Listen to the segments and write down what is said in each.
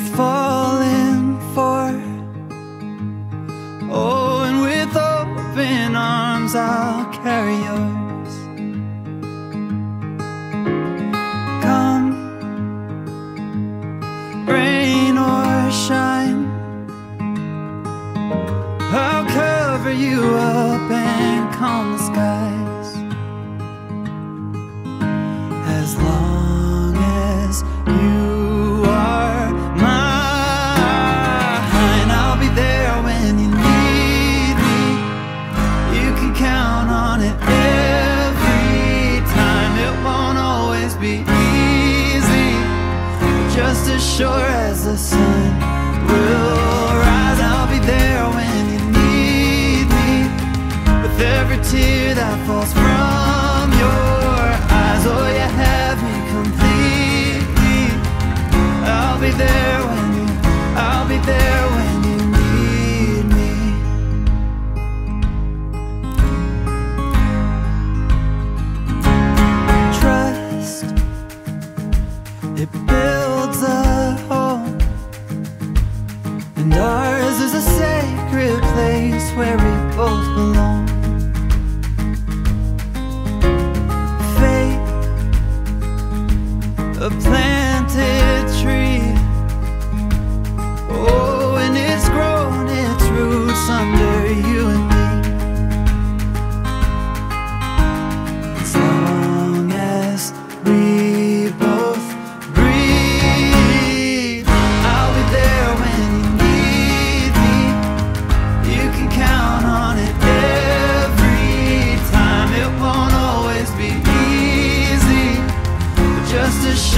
worth falling for. Oh, and with open arms I'll carry the sun will rise, I'll be there when you need me. With every tear that falls we both belong.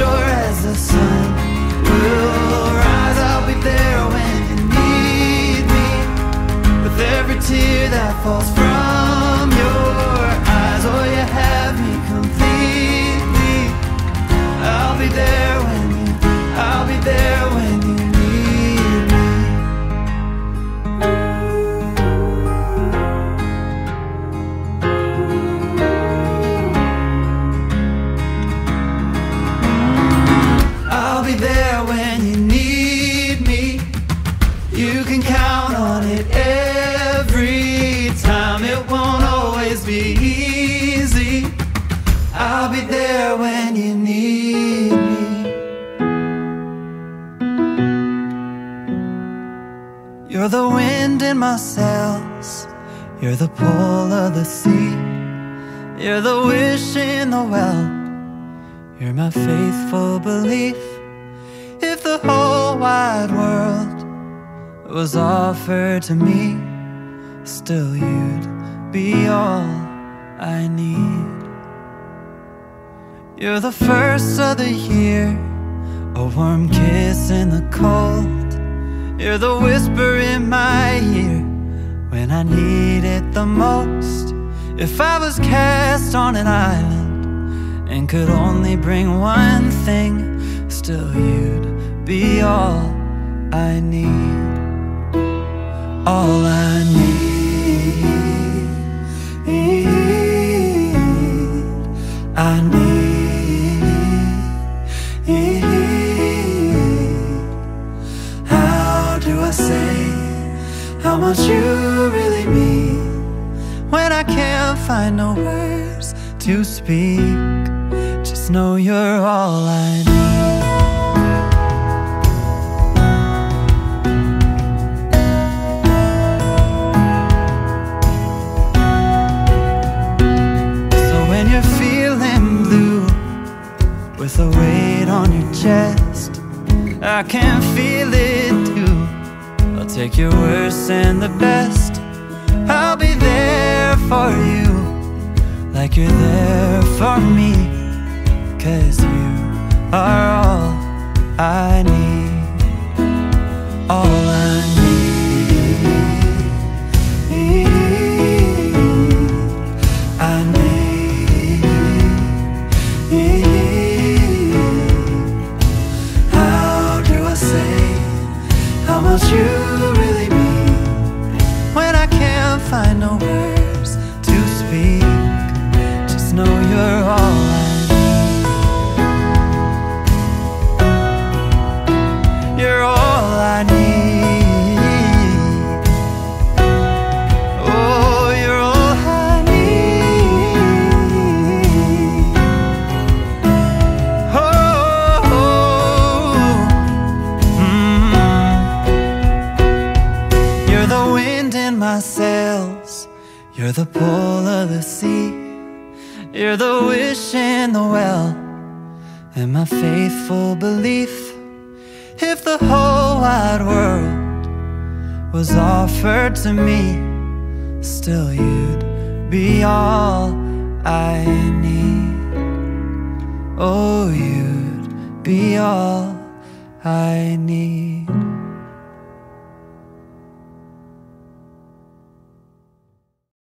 As the sun will rise, I'll be there when you need me. With every tear that falls from in my sails. You're the pull of the sea. You're the wish in the well. You're my faithful belief. If the whole wide world was offered to me, still you'd be all I need. You're the first of the year, a warm kiss in the cold. You're the whisper in my ear when I need it the most. If I was cast on an island and could only bring one thing, still you'd be all I need. All I need. How much you really mean when I can't find no words to speak? Just know you're all I need. With a weight on your chest, I can feel it take your worst and the best. I'll be there for you, like you're there for me. Cause you are all I need. All I much you my sails. You're the pull of the sea. You're the wish in the well. And my faithful belief. If the whole wide world was offered to me, still you'd be all I need. Oh, you'd be all I need.